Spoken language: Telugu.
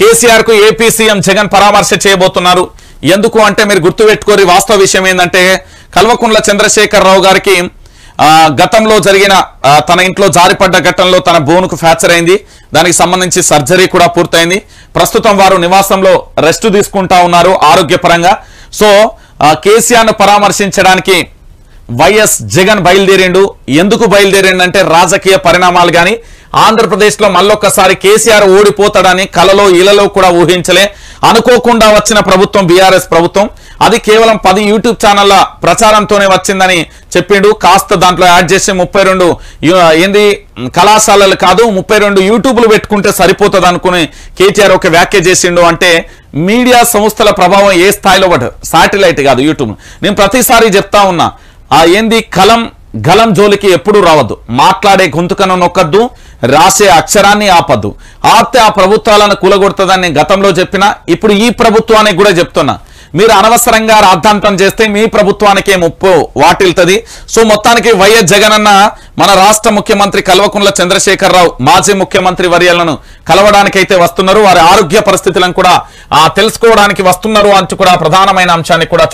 కేసీఆర్కు ఏపీ సీఎం జగన్ పరామర్శ చేయబోతున్నారు. ఎందుకు అంటే మీరు గుర్తుపెట్టుకోరి వాస్తవ విషయం ఏంటంటే కల్వకుంట్ల చంద్రశేఖరరావు గారికి గతంలో జరిగిన తన ఇంట్లో జారిపడ్డ ఘటనలో తన బోనుకు ఫ్రాక్చర్ అయింది. దానికి సంబంధించి సర్జరీ కూడా పూర్తయింది. ప్రస్తుతం వారు నివాసంలో రెస్ట్ తీసుకుంటా ఉన్నారు ఆరోగ్యపరంగా. సో కేసీఆర్ను పరామర్శించడానికి వైఎస్ జగన్ బయలుదేరిండు. ఎందుకు బయలుదేరిండు అంటే రాజకీయ పరిణామాలు కానీ ఆంధ్రప్రదేశ్లో మళ్ళొక్కసారి కేసీఆర్ ఓడిపోతాడని కలలో ఇలలో కూడా ఊహించలే. అనుకోకుండా వచ్చిన ప్రభుత్వం బీఆర్ఎస్ ప్రభుత్వం అది కేవలం పది యూట్యూబ్ ఛానళ్ళ ప్రచారంతోనే వచ్చిందని చెప్పిండు. కాస్త దాంట్లో యాడ్ చేసి ముప్పై రెండు ఏంది కళాశాలలు కాదు ముప్పై రెండు యూట్యూబ్లు పెట్టుకుంటే సరిపోతుంది అనుకుని కేటీఆర్ ఒక వ్యాఖ్య చేసిండు అంటే మీడియా సంస్థల ప్రభావం ఏ స్థాయిలో పడ్డ సాటిలైట్ కాదు యూట్యూబ్. నేను ప్రతిసారి చెప్తా ఉన్నా ఆ ఏంది కలం గలం జోలికి ఎప్పుడూ రావద్దు. మాట్లాడే గొంతుకను నొక్కద్దు రాసే అక్షరాన్ని ఆపద్దు. ఆపితే ఆ ప్రభుత్వాలను కూలగొడుతుందని నేను గతంలో చెప్పిన ఇప్పుడు ఈ ప్రభుత్వానికి కూడా చెప్తున్నా. మీరు అనవసరంగా రాద్ధాంతం చేస్తే మీ ప్రభుత్వానికే ముప్పు వాటిల్తది. సో మొత్తానికి వైఎస్ జగన్ అన్న మన రాష్ట్ర ముఖ్యమంత్రి కల్వకుంట్ల చంద్రశేఖరరావు మాజీ ముఖ్యమంత్రి వర్యాలను కలవడానికైతే వస్తున్నారు. వారి ఆరోగ్య పరిస్థితులను కూడా తెలుసుకోవడానికి వస్తున్నారు అంటూ కూడా ప్రధానమైన అంశాన్ని కూడా